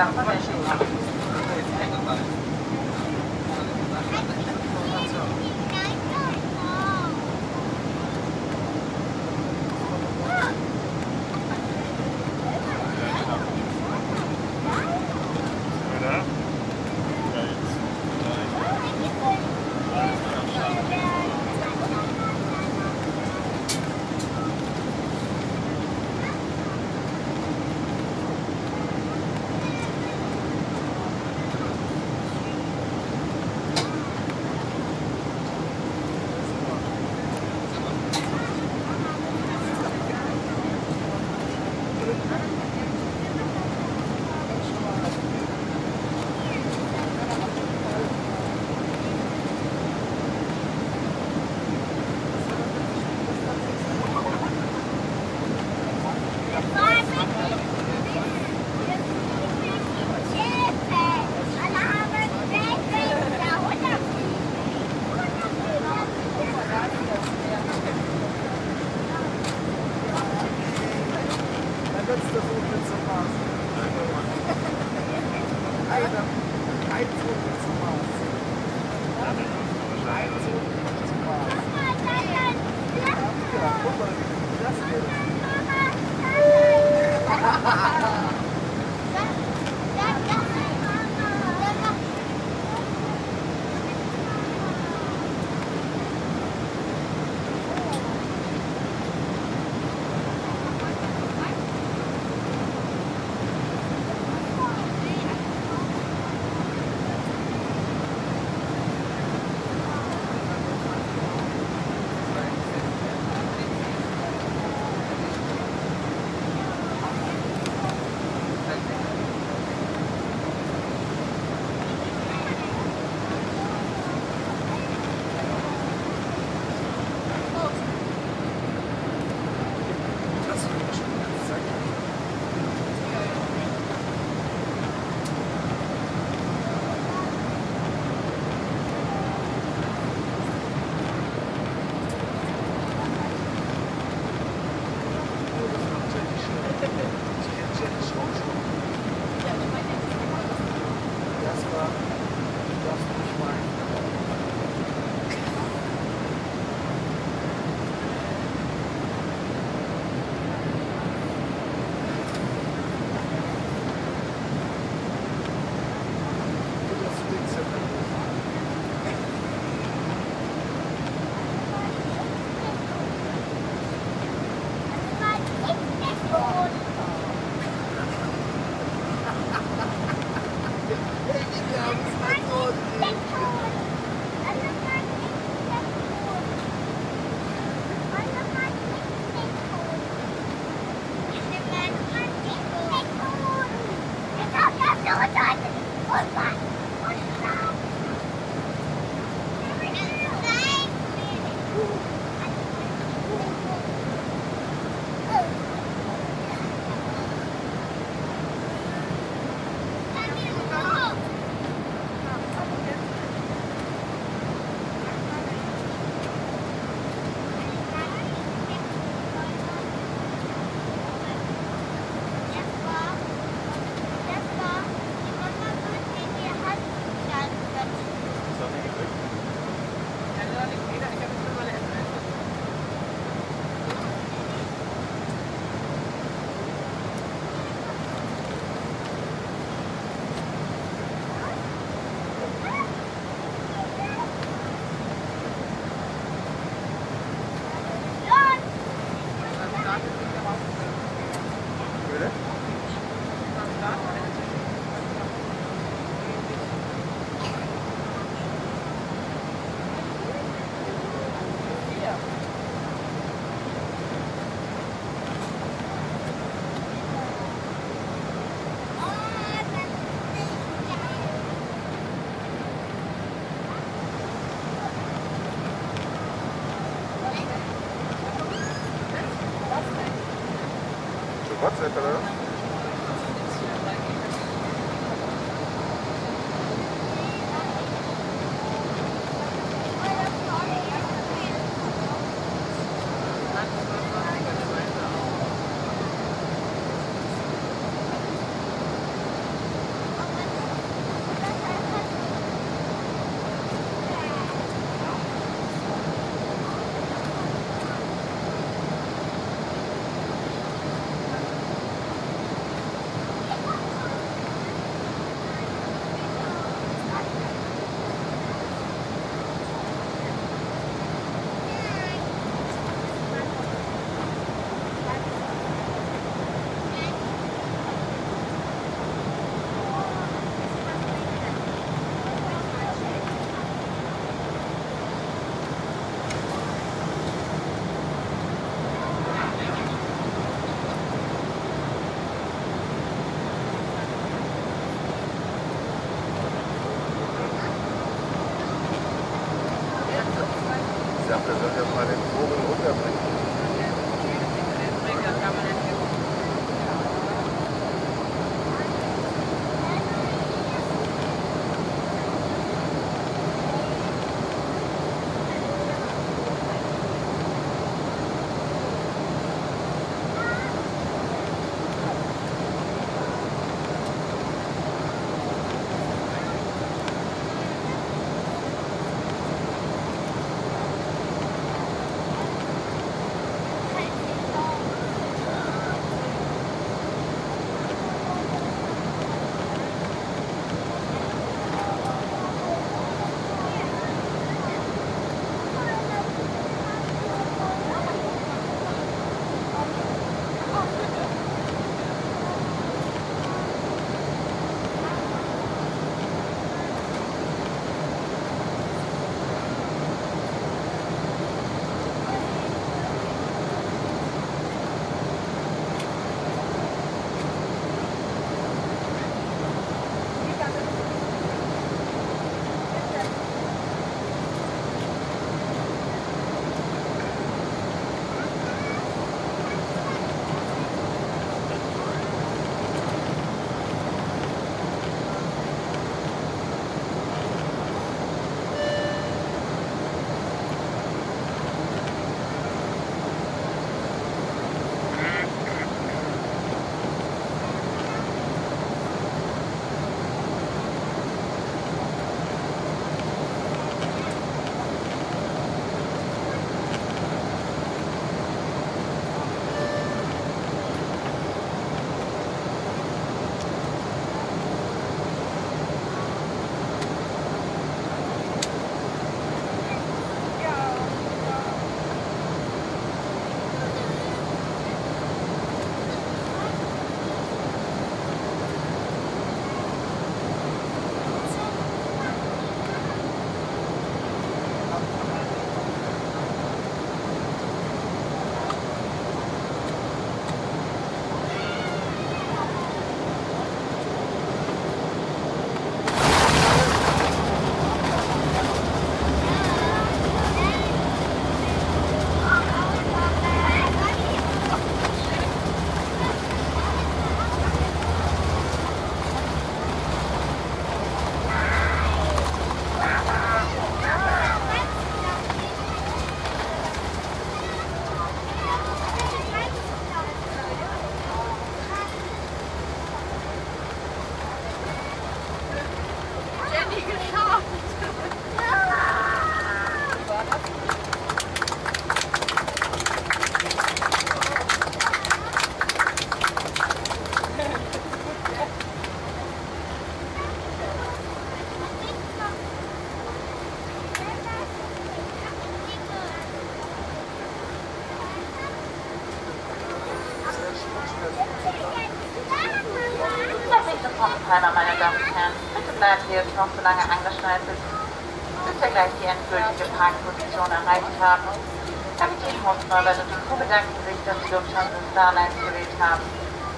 两块钱是有 Timer, meine Damen und Herren. Bitte bleiben Sie jetzt noch so lange angeschnallt, bis, wir gleich die endgültige Parkposition erreicht haben. Kapitän Hofneubert und die Crew bedanken sich, dass Sie Lufthansa Starlines gewählt haben.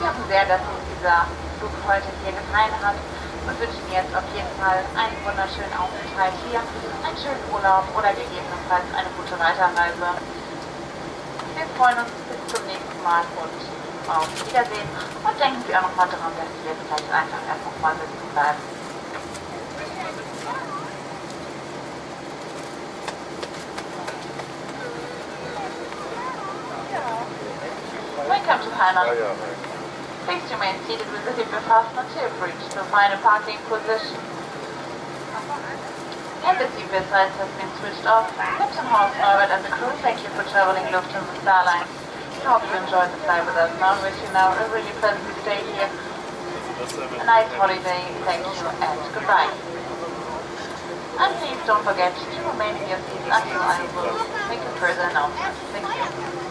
Wir hoffen sehr, dass Ihnen dieser Flug heute hier gefallen hat und wünschen jetzt auf jeden Fall einen wunderschönen Aufenthalt hier, einen schönen Urlaub oder gegebenenfalls eine gute Weiterreise. Wir freuen uns bis zum nächsten Mal und auf Wiedersehen und denken Sie auch nochmal daran, dass Sie jetzt vielleicht einfach erst nochmal sitzen bleiben. Welcome to nein. Please remain seated with the hip fastened until you've reached the final parking position. And the seatbelt signs have been switched off. Captain Horst Norbert and the crew thank you for traveling Lufthansa Starlines. Hope you enjoyed the flight with us now and wish you now a really pleasant stay here. A nice holiday, thank you and goodbye. And please don't forget to remain in your seats until I will make a further announcement. Thank you.